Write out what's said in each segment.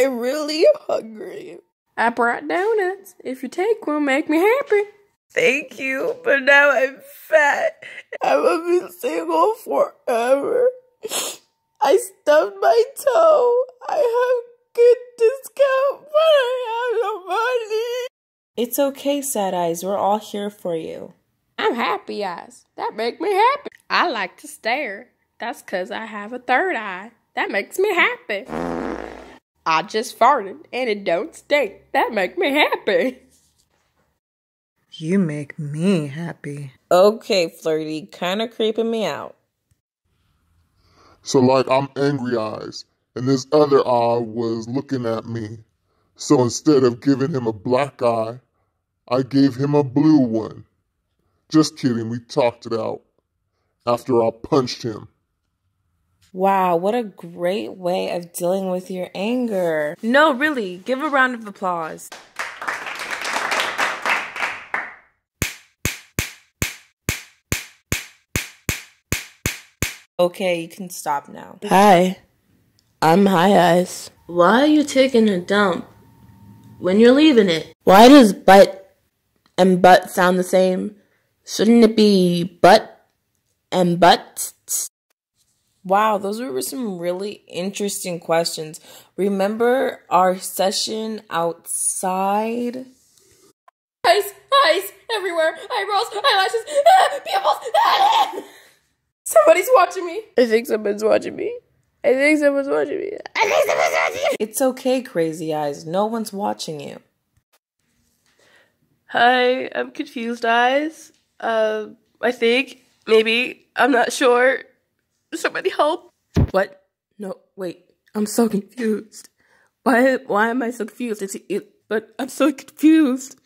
I'm really hungry. I brought donuts. If you take one, make me happy. Thank you, but now I'm fat. I will be single forever. I stubbed my toe. I have good discount, but I have no money. It's okay, Sad Eyes. We're all here for you. I'm happy eyes. That make me happy. I like to stare. That's cause I have a third eye. That makes me happy. I just farted and it don't stink. That make me happy. You make me happy. Okay, flirty, kinda creeping me out. So, like, I'm angry eyes, and this other eye was looking at me. So instead of giving him a black eye, I gave him a blue one. Just kidding, we talked it out after I punched him. Wow, what a great way of dealing with your anger. No, really, give a round of applause. Okay, you can stop now. Hi, I'm High Eyes. Why are you taking a dump when you're leaving it? Why does butt and butt sound the same? Shouldn't it be butt and butt? Wow, those were some really interesting questions. Remember our session outside? Eyes, eyes everywhere. Eyebrows, eyelashes, ah, pupils. Ah. Somebody's watching me. I think someone's watching me. I think someone's watching me. I think someone's watching me. It's okay, crazy eyes. No one's watching you. Hi, I'm confused eyes. Uh, I think maybe I'm not sure. Somebody help! What? No, wait. I'm so confused. Why? Why am I so confused? It's it, but I'm so confused.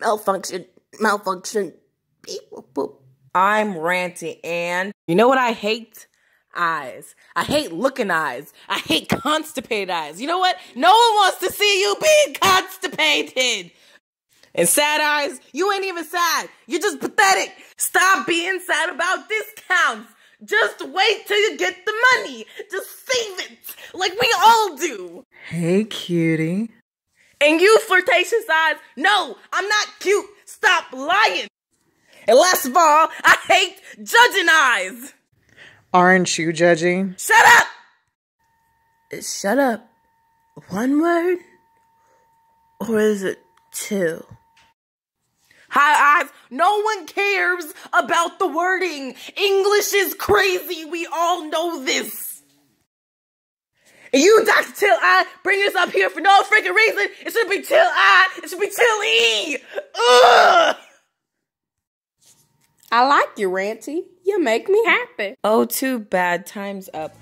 malfunction. Malfunction. Beep, boop. I'm Ranty, and you know what I hate? Eyes. I hate looking eyes. I hate constipated eyes. You know what? No one wants to see you being constipated. And sad eyes, you ain't even sad. You're just pathetic. Stop being sad about discounts. Just wait till you get the money. Just save it like we all do. Hey, cutie. And you flirtatious eyes, no, I'm not cute. Stop lying. And last of all, I hate judging eyes. Aren't you judging? Shut up! Shut up. One word? Or is it two? Hi, eyes. No one cares about the wording. English is crazy. We all know this. And you, Dr. Till I, bring this up here for no freaking reason. It should be Till I. It should be Till E. Ugh. I like you, Ranty. You make me happy. Oh, too bad. Time's up.